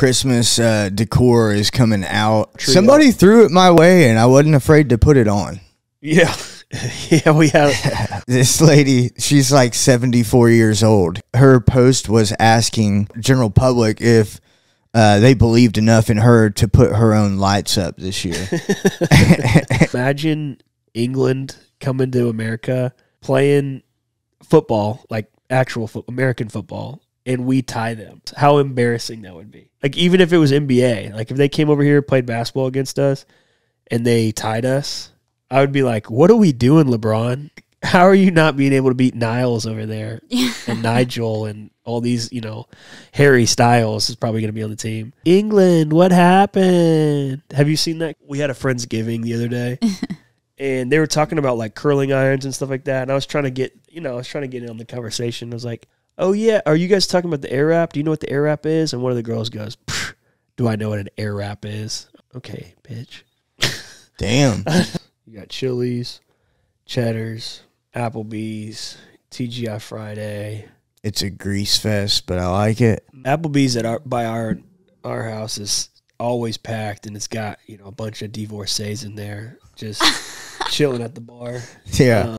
Christmas uh, decor is coming out. Somebody threw it my way, and I wasn't afraid to put it on. Yeah, yeah, we have. This lady, she's like 74 years old. Her post was asking general public if uh, they believed enough in her to put her own lights up this year. Imagine England coming to America playing football, like actual fo- American football, and we tie them. How embarrassing that would be. Like even if it was NBA, like if they came over here played basketball against us and they tied us, I would be like, "What are we doing, LeBron? How are you not being able to beat Niles over there and Nigel and all these, you know, Harry Styles is probably going to be on the team. England, what happened? Have you seen that? We had a Friendsgiving the other day and they were talking about like curling irons and stuff like that. And I was trying to get, you know, I was trying to get in on the conversation. I was like, oh, yeah, are you guys talking about the air wrap? Do you know what the air wrap is? And one of the girls goes, do I know what an air wrap is? Okay, bitch. Damn. You got Chili's, Cheddar's, Applebee's, TGI Friday. It's a grease fest, but I like it. Applebee's at our by our our house is always packed, and it's got you know a bunch of divorcees in there just chilling at the bar. Yeah. Um,